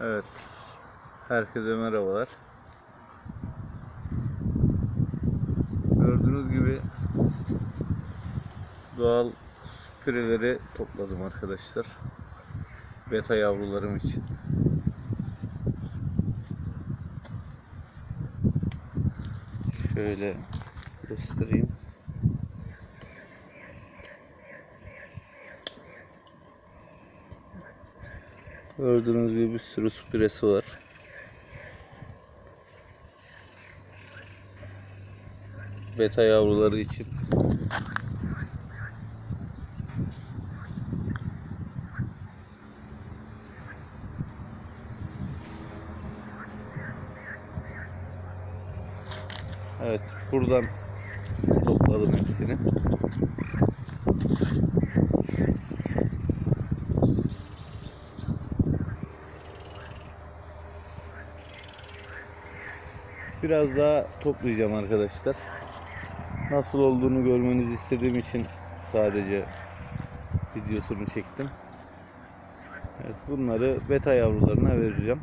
Evet. Herkese merhabalar. Gördüğünüz gibi doğal süpüreleri topladım arkadaşlar. Beta yavrularım için. Şöyle göstereyim. Gördüğünüz gibi bir sürü süpüresi var. Beta yavruları için. Evet, buradan topladım hepsini. Biraz daha toplayacağım arkadaşlar. Nasıl olduğunu görmenizi istediğim için sadece videosunu çektim. Evet, bunları beta yavrularına vereceğim.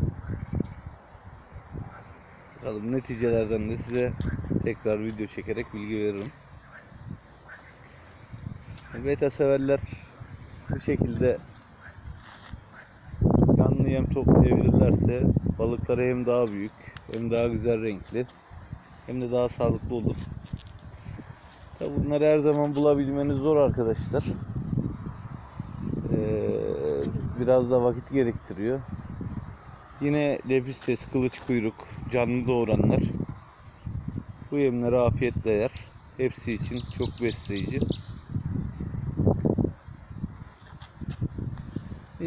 Bakalım neticelerden de size tekrar video çekerek bilgi veririm. Beta severler bu şekilde yem toplayabilirlerse balıkları hem daha büyük hem daha güzel renkli hem de daha sağlıklı olur. Tabi bunları her zaman bulabilmeniz zor arkadaşlar. Ee, biraz da vakit gerektiriyor. Yine lepistes, kılıç kuyruk, canlı doğuranlar bu yemleri afiyetle yer. Hepsi için çok besleyici.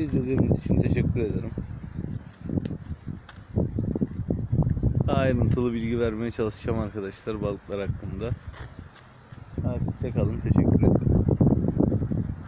İzlediğiniz için teşekkür ederim. Daha ayrıntılı bilgi vermeye çalışacağım arkadaşlar balıklar hakkında. Takipte kalın. Teşekkür ederim.